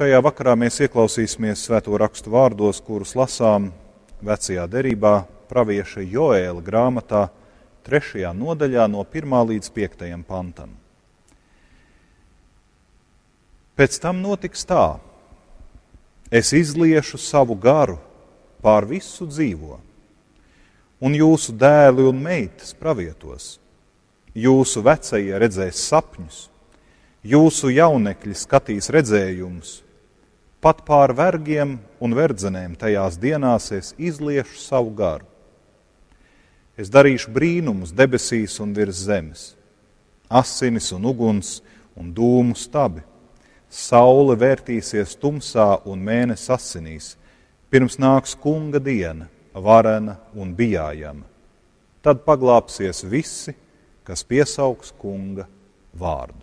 Šajā vakarā mēs ieklausīsimies svēto rakstu vārdos, kurus lasām vecajā derībā, pravieša Joēla grāmatā, trešajā nodaļā no 1 līdz 5 pantam. Pēc tam notiks tā: es izliešu savu garu pār visu dzīvo, un jūsu dēli un meitas pravietos, jūsu vecie redzēs sapņus Jūsu jaunekļi skatīs redzējumus, pat pār vergiem un verdzenēm tajās dienās es izliešu savu garu. Es darīšu brīnumus debesīs un virs zemes, asinis un uguns un dūmu stabi. Saule vērtīsies tumsā un mēnesis asinīs, pirms nāks kunga diena, varena un bijājama. Tad paglāpsies visi, kas piesaugs kunga vārdu.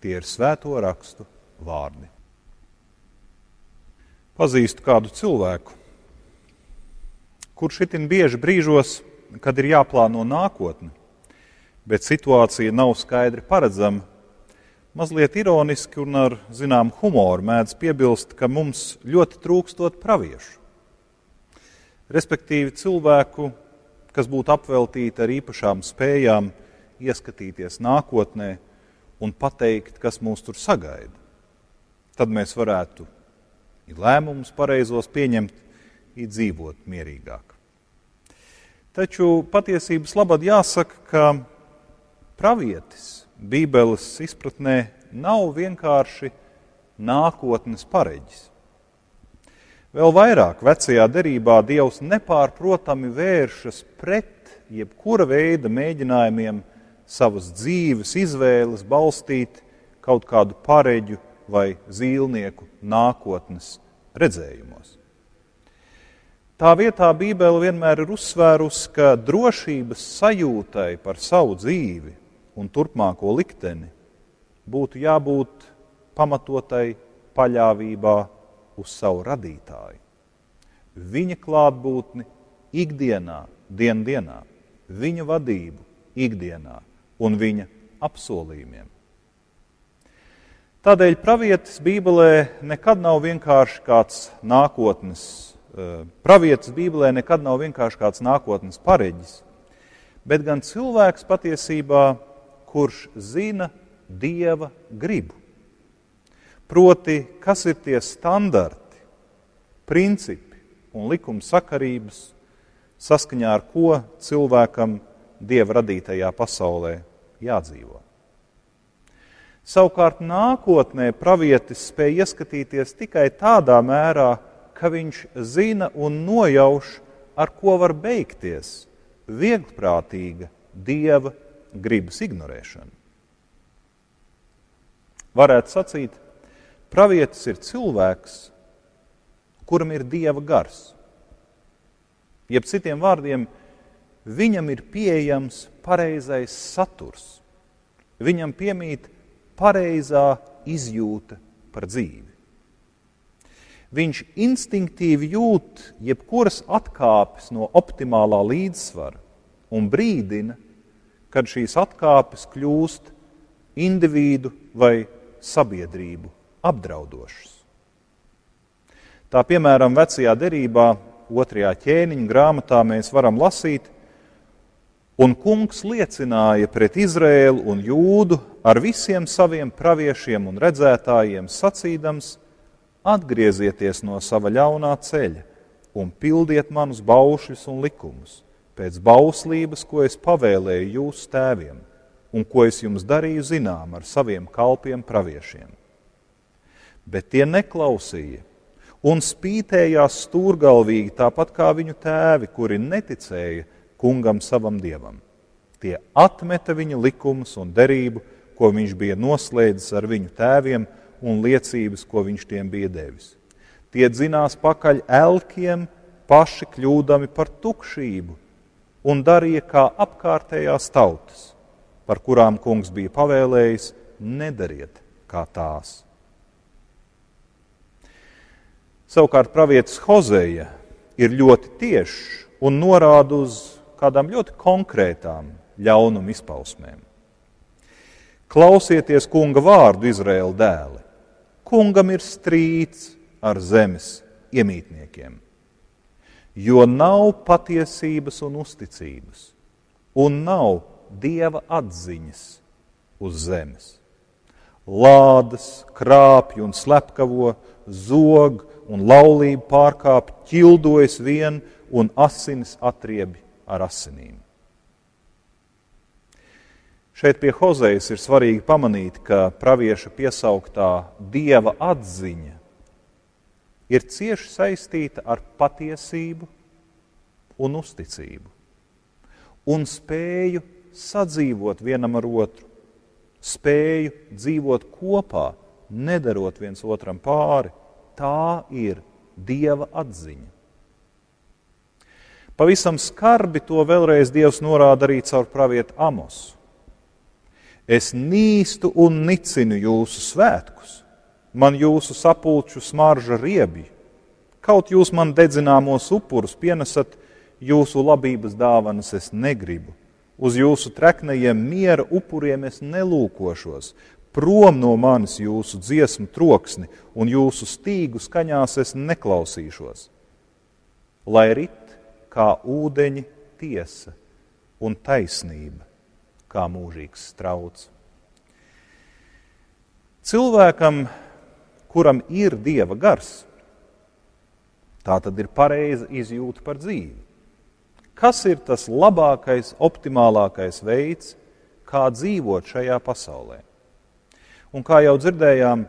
Tie ir svēto rakstu vārdi. Pazīstu kādu cilvēku, kurš itin bieži brīžos, kad ir jāplāno nākotne, bet situācija nav skaidri paredzama, mazliet ironiski un ar zinām humoru mēdz piebilst, ka mums ļoti trūkstot praviešu. Respektīvi cilvēku, kas būtu apveltīti ar īpašām spējām ieskatīties nākotnē, un pateikt, kas mūs tur sagaida. Tad mēs varētu lēmumus pareizos pieņemt, ir dzīvot mierīgāk. Taču patiesības labad jāsaka, ka pravietis Bībeles izpratnē nav vienkārši nākotnes pareģis. Vēl vairāk vecajā derībā Dievs nepārprotami vēršas pret jebkura veida mēģinājumiem savas dzīves izvēles balstīt kaut kādu pareģu vai zīlnieku nākotnes redzējumos. Tā vietā Bībele vienmēr ir uzsvērusi, ka drošības sajūtai par savu dzīvi un turpmāko likteni būtu jābūt pamatotai paļāvībā uz savu radītāju. Viņa klātbūtni ikdienā, dienā, viņa vadību ikdienā un viņa apsolījumiem. Tādēļ pravietis Bībelē nekad nav vienkārši kāds nākotnes, eh, pravietis Bībelē nekad nav vienkārši kāds nākotnes pareģis, bet gan cilvēks patiesībā, kurš zina Dieva gribu. Proti, kas ir tie standarti, principi un likuma sakarības, saskaņā ar ko cilvēkam Dieva radītajā pasaulē jādzīvo. Savukārt nākotnē pravietis spēj ieskatīties tikai tādā mērā, ka viņš zina un nojauš, ar ko var beigties vieglprātīga dieva gribas ignorēšana. Varētu sacīt, pravietis ir cilvēks, kuram ir dieva gars. Jeb citiem vārdiem, viņam ir pieejams pareizais saturs. Viņam piemīt pareizā izjūta par dzīvi. Viņš instinktīvi jūt jebkuras atkāpes no optimālā līdzsvara un brīdina, kad šīs atkāpes kļūst individu vai sabiedrību apdraudošas. Tā piemēram, vecajā derībā, otrajā ķēniņa grāmatā mēs varam lasīt, Un kungs liecināja pret Izrēlu un Jūdu ar visiem saviem praviešiem un redzētājiem, sacīdams: Atgriezieties no sava ļaunā ceļa un pildiet manus baušļus un likumus, pēc bauslības, ko es pavēlēju jūsu tēviem un ko es jums darīju zinām ar saviem kalpiem praviešiem. Bet tie neklausīja un spītējās stūrgalvīgi, tāpat kā viņu tēvi, kuri neticēja kungam savam dievam. Tie atmeta viņa likumus un derību, ko viņš bija noslēdzis ar viņu tēviem, un liecības, ko viņš tiem bija devis. Tie dzinās pakaļ elkiem, paši kļūdami par tukšību, un darīja kā apkārtējās tautas, par kurām kungs bija pavēlējis, nedariet kā tās. Savukārt pravietis Hozeja ir ļoti tiešs un norāda uz kādām ļoti konkrētām ļaunuma izpausmēm. Klausieties kunga vārdu, Izraēla dēli. kungam ir strīds ar zemes iemītniekiem, jo nav patiesības un uzticības, un nav dieva atziņas uz zemes. Lādes, krāpju un slepkavo, zog un laulību pārkāp, ķildojas vien un asinis atriebi ar asinīm. Šeit pie Hozejas ir svarīgi pamanīt, ka pravieša piesauktā dieva atziņa ir cieši saistīta ar patiesību un uzticību un spēju sadzīvot vienam ar otru, spēju dzīvot kopā, nedarot viens otram pāri. Tā ir Dieva atziņa. Pavisam skarbi to vēlreiz Dievs norāda arī caur pravietu Amosu. Es nīstu un nicinu jūsu svētkus, man jūsu sapulču smarža riebi. Kaut jūs man dedzināmos upurus pienesat, jūsu labības dāvanas es negribu. Uz jūsu treknajiem miera upuriem es nelūkošos, prom no manis jūsu dziesmu troksni un jūsu stīgu skaņās es neklausīšos. Lai rit kā ūdeņi tiesa un taisnība, kā mūžīgs strauts. Cilvēkam, kuram ir dieva gars, tā tad ir pareiza izjūta par dzīvi kas ir tas labākais, optimālākais veids, kā dzīvot šajā pasaulē. Un kā jau dzirdējām,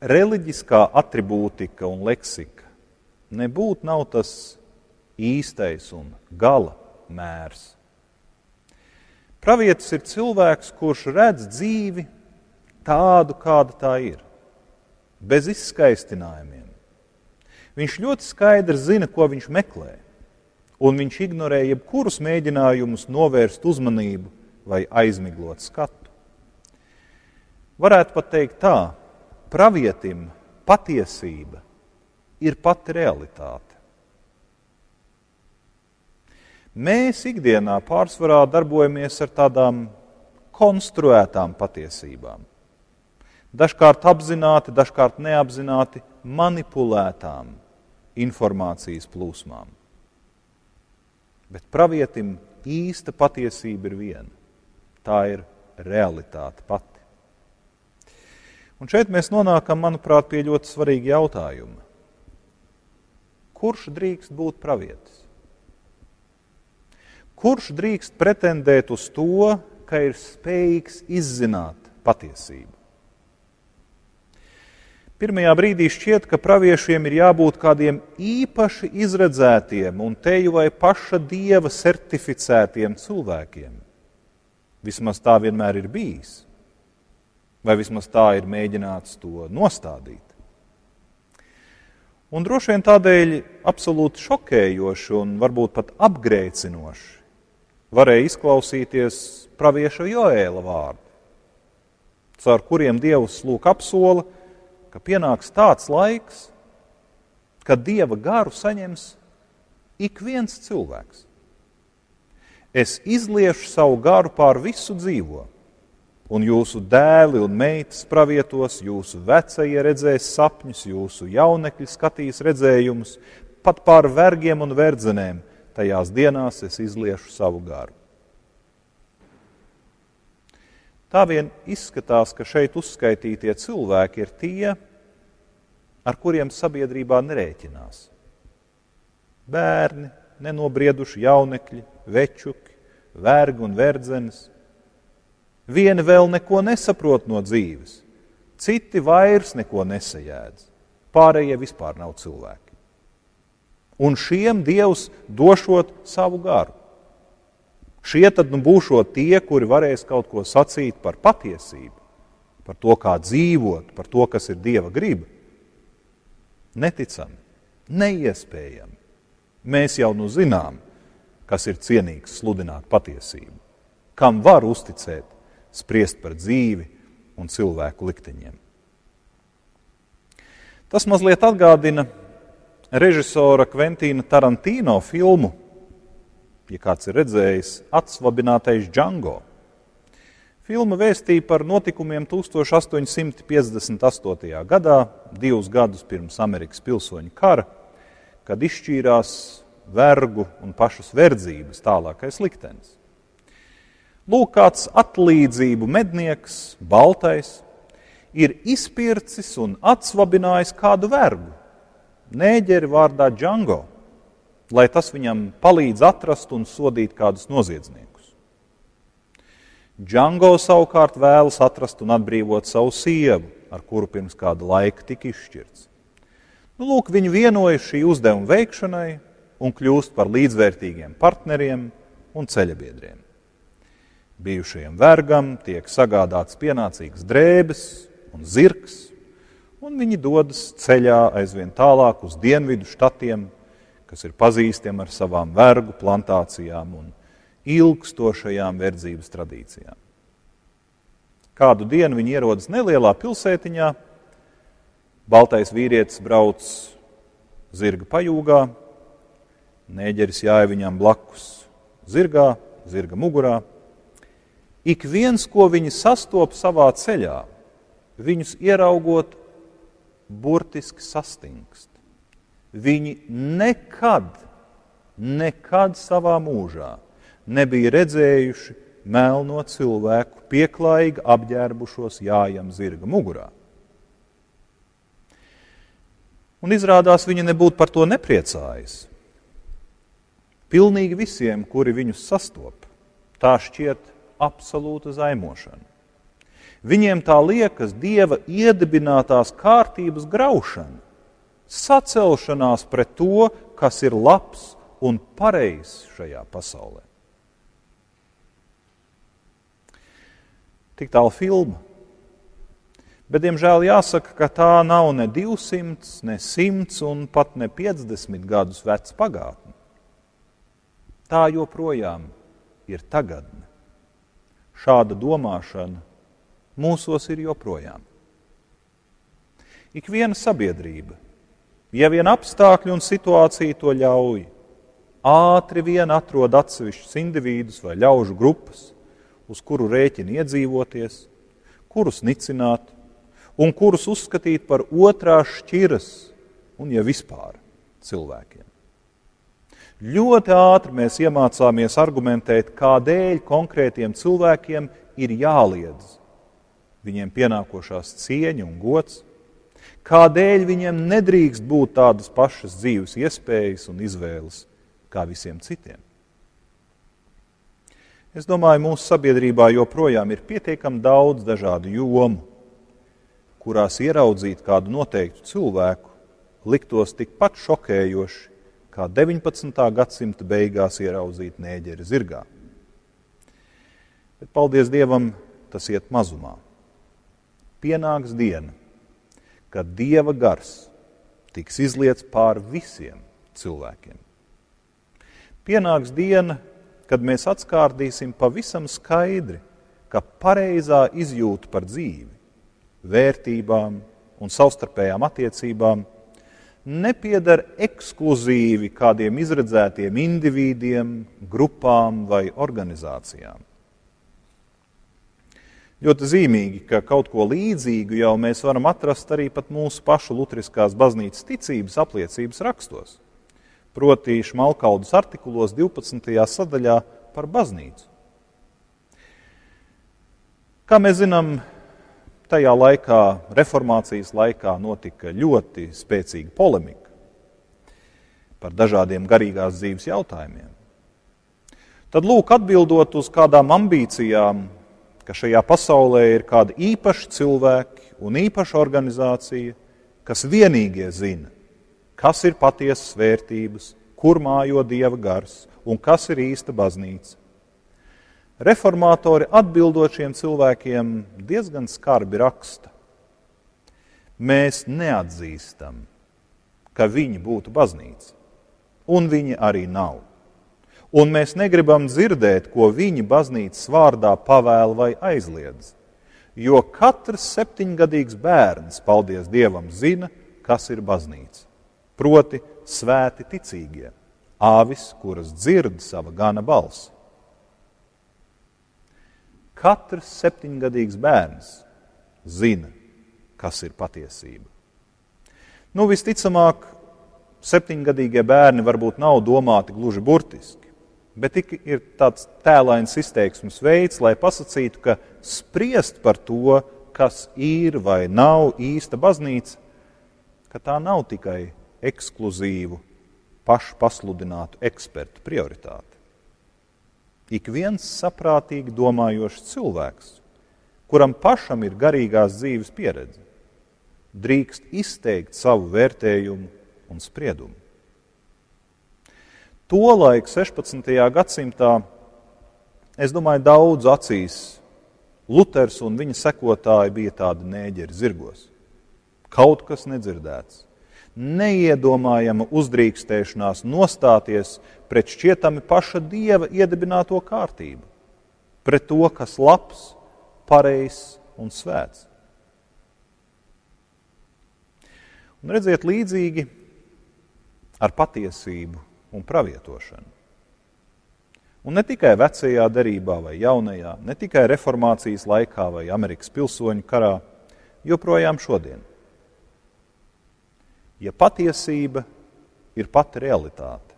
reliģiskā attribūtika un leksika nebūtu nav tas īstais un gala mērs. Pravietis ir cilvēks, kurš redz dzīvi tādu, kāda tā ir, bez izskaistinājumiem. Viņš ļoti skaidri zina, ko viņš meklē un viņš ignorē jebkurus mēģinājumus novērst uzmanību vai aizmiglot skatu. Varētu pat teikt tā, pravietim patiesība ir pati realitāte. Mēs ikdienā pārsvarā darbojamies ar tādām konstruētām patiesībām. Dažkārt apzināti, dažkārt neapzināti manipulētām informācijas plūsmām. Bet pravietim īsta patiesība ir viena. Tā ir realitāte pati. Un šeit mēs nonākam, manuprāt, pie ļoti svarīga jautājuma. Kurš drīkst būt pravietis? Kurš drīkst pretendēt uz to, ka ir spējīgs izzināt patiesību? Pirmajā brīdī šķiet, ka praviešiem ir jābūt kādiem īpaši izredzētiem un teju vai paša dieva certificētiem cilvēkiem. Vismaz tā vienmēr ir bijis, vai vismaz tā ir mēģināts to nostādīt. Un droši vien tādēļ absolūti šokējoši un varbūt pat apgrēcinoši varēja izklausīties pravieša Joēla vārdi, caur kuriem Dievs lūk apsola, ka pienāks tāds laiks, kad dieva garu saņems ik viens cilvēks. Es izliešu savu garu pār visu dzīvo, un jūsu dēli un meitas pravietos, jūsu vecie redzēs sapņus, jūsu jaunekļi skatīs redzējumus, pat pār vergiem un verdzenēm tajās dienās es izliešu savu garu. Tā vien izskatās, ka šeit uzskaitītie cilvēki ir tie, ar kuriem sabiedrībā nerēķinās. Bērni, nenobrieduši jaunekļi, večuki, vergi un verdzenes. Vieni vēl neko nesaprot no dzīves, citi vairs neko nesajēdz, pārējie vispār nav cilvēki. Un šiem Dievs došot savu garu. Šie tad nu būšot tie, kuri varēs kaut ko sacīt par patiesību, par to, kā dzīvot, par to, kas ir Dieva griba. Neticami, neiespējami. Mēs jau nu zinām, kas ir cienīgs sludināt patiesību, kam var uzticēt, spriest par dzīvi un cilvēku likteņiem. Tas mazliet atgādina režisora Kventīna Tarantīno filmu ja kāds ir redzējis, atsvabinātais Django. Filma vēstīja par notikumiem 1858. gadā, divus gadus pirms Amerikas pilsoņu kara, kad izšķīrās vergu un pašas verdzības tālākais liktenis. Lūk, kāds atlīdzību mednieks, baltais, ir izpircis un atsvabinājis kādu vergu, nēģeri vārdā Džango, lai tas viņam palīdz atrast un sodīt kādus noziedzniekus. Džango savukārt vēlas atrast un atbrīvot savu sievu, ar kuru pirms kāda laika tika izšķirts. Nu, lūk, viņi vienojas šī uzdevuma veikšanai un kļūst par līdzvērtīgiem partneriem un ceļabiedriem. Bijušajam vergam tiek sagādāts pienācīgs drēbes un zirgs, un viņi dodas ceļā aizvien tālāk uz dienvidu štatiem, kas ir pazīstami ar savām vergu plantācijām un ilgstošajām verdzības tradīcijām. Kādu dienu viņi ierodas nelielā pilsētiņā, baltais vīrietis brauc zirga pajūgā, nēģeris jāja viņam blakus zirgā, zirga mugurā. Ik viens, ko viņi sastopas savā ceļā, viņus ieraugot, burtiski sastingst. Viņi nekad, nekad savā mūžā nebija redzējuši melno cilvēku pieklājīgi apģērbušos jājam zirga mugurā. Un izrādās viņa nebūtu par to nepriecājas. Pilnīgi visiem, kuri viņus sastop, tā šķiet absolūta zaimošana. Viņiem tā liekas dieva iedibinātās kārtības graušana, sacelšanās pret to, kas ir labs un pareizs šajā pasaulē. Tik tālu filma. Bet, diemžēl, jāsaka, ka tā nav ne 200, ne 100 un pat ne 50 gadus veca pagātne. Tā joprojām ir tagadne. Šāda domāšana mūsos ir joprojām. Ik viena sabiedrība, ja vien apstākļi un situācija to ļauj, ātri vien atrod atsevišķus individus vai ļaužu grupas, uz kuru rēķina iedzīvoties, kurus nicināt un kurus uzskatīt par otrās šķiras un, ja vispār, cilvēkiem. Ļoti ātri mēs iemācāmies argumentēt, kādēļ konkrētiem cilvēkiem ir jāliedz viņiem pienākošās cieņa un gods, kādēļ viņiem nedrīkst būt tādas pašas dzīves iespējas un izvēles kā visiem citiem. Es domāju, mūsu sabiedrībā joprojām ir pietiekami daudz dažādu jomu, kurās ieraudzīt kādu noteiktu cilvēku liktos tikpat šokējoši, kā 19. gadsimta beigās ieraudzīt nēģeri zirgā. Bet, paldies Dievam, tas iet mazumā pienāks diena, kad Dieva gars tiks izliets pār visiem cilvēkiem. Pienāks diena, kad mēs atskārdīsim pavisam skaidri, ka pareizā izjūta par dzīvi, vērtībām un savstarpējām attiecībām nepiedara ekskluzīvi kādiem izredzētiem individiem, grupām vai organizācijām. Ļoti zīmīgi, ka kaut ko līdzīgu jau mēs varam atrast arī mūsu pašu Lutriskās baznīcas ticības apliecības rakstos. Proti, Šmalkaudas artikulos 12. sadaļā par baznīcu. Kā mēs zinām, tajā laikā, reformācijas laikā, notika ļoti spēcīga polemika par dažādiem garīgās dzīves jautājumiem. Tad, lūk, atbildot uz kādām ambīcijām, ka šajā pasaulē ir kādi īpaši cilvēki un īpaša organizācija, kas vienīgie zina, kas ir patiesas vērtības, kur mājo dieva gars un kas ir īsta baznīca. Reformatori atbildot šiem cilvēkiem diezgan skarbi raksta. Mēs neatzīstam, ka viņi būtu baznīca, un viņi arī nav un mēs negribam dzirdēt, ko viņi baznīcas vārdā pavēla vai aizliedz. Jo katrs septiņgadīgs bērns, paldies Dievam, zina, kas ir baznīca. Proti, svēti ticīgie, āvis, kuras dzird sava gana balsi. katrs septiņgadīgs bērns zina, kas ir patiesība. Nu, visticamāk, septiņgadīgie bērni varbūt nav domāti gluži burtiski, bet tik ir tāds tēlains izteiksmes veids, lai pasakītu, ka spriest par to, kas ir vai nav īsta baznīca, ka tā nav tikai ekskluzīvu, pašu pasludinātu ekspertu prioritāte. Ik viens saprātīgi domājošs cilvēks, kuram pašam ir garīgās dzīves pieredze, drīkst izteikt savu vērtējumu un spriedumu. Tolaik, 16. gadsimtā, es domāju, daudz acīs Luters un viņa sekotāji bija tādi nēģeri zirgos. Kaut kas nedzirdēts, neiedomājama uzdrīkstēšanās nostāties pret šķietami paša dieva iedibināto kārtību, pret to, kas labs, pareizs un svēts. Un redziet, līdzīgi ar patiesību un pravietošanu. Un ne tikai vecajā derībā vai jaunajā, ne tikai reformācijas laikā vai Amerikas pilsoņu karā, joprojām šodien. Ja patiesība ir pati realitāte,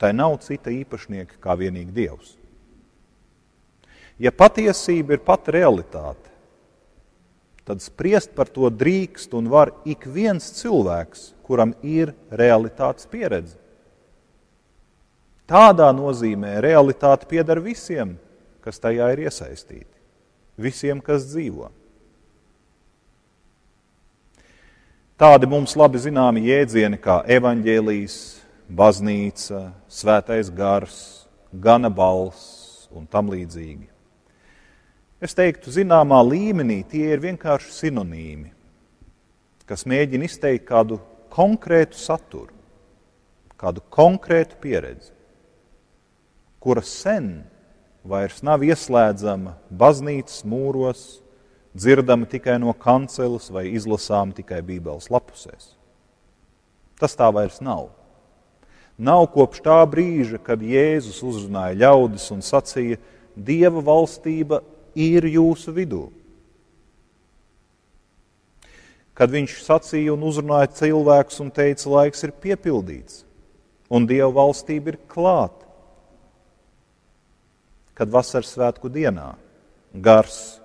tai nav cita īpašnieka kā vienīgi Dievs. Ja patiesība ir pati realitāte, tad spriest par to drīkst un var ik viens cilvēks, kuram ir realitātes pieredze. Tādā nozīmē realitāte pieder visiem, kas tajā ir iesaistīti, visiem, kas dzīvo. Tādi mums labi zināmi jēdzieni kā evaņģēlijas, baznīca, svētais gars, gana balss un tam līdzīgi. Es teiktu, zināmā līmenī tie ir vienkārši sinonīmi, kas mēģina izteikt kādu konkrētu saturu, kādu konkrētu pieredzi, kura sen vairs nav ieslēdzama baznīcas mūros, dzirdama tikai no kanceles vai izlasām tikai Bībeles lapusēs. Tas tā vairs nav. Nav kopš tā brīža, kad Jēzus uzrunāja ļaudis un sacīja, Dieva valstība ir jūsu vidū. Kad viņš sacīja un uzrunāja cilvēkus un teica, laiks ir piepildīts, un Dieva valstība ir klāta. Kad vasaras svētku dienā gars,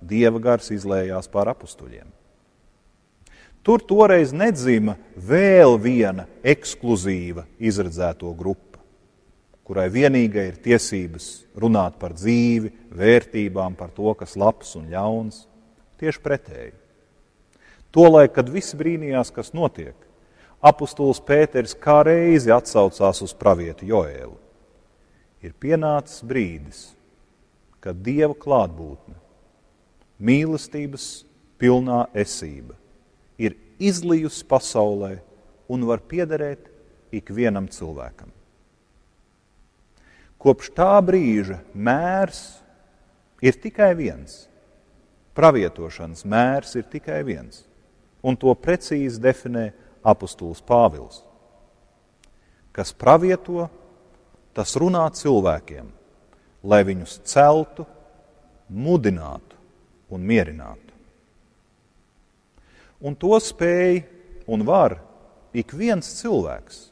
Dieva gars izlējās pār apstuļiem. Tur toreiz nedzīva vēl viena ekskluzīva izredzēto grupa kurai vienīgai ir tiesības runāt par dzīvi, vērtībām, par to, kas labs un ļauns. Tieši pretēji. Tolaik, kad visi brīnījās, kas notiek, apustulis Pēters kā reizi atsaucās uz pravietu Joēlu. Ir pienācis brīdis, kad Dieva klātbūtne, mīlestības pilnā esība ir izlijusi pasaulē un var piederēt ikvienam cilvēkam. Kopš tā brīža mērs ir tikai viens. Pravietošanas mērs ir tikai viens. Un to precīzi definē apustulis Pāvils. Kas pravieto, tas runā cilvēkiem, lai viņus celtu, mudinātu un mierinātu. Un to spēj un var ik viens cilvēks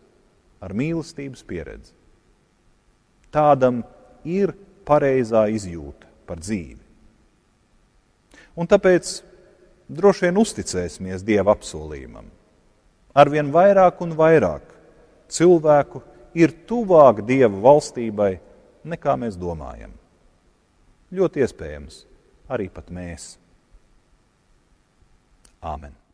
ar mīlestības pieredzi tādam ir pareizā izjūta par dzīvi. Un tāpēc droši vien uzticēsimies Dieva apsolījumam. Arvien vairāk un vairāk cilvēku ir tuvāk Dieva valstībai, nekā mēs domājam. Ļoti iespējams, arī pat mēs. Āmen!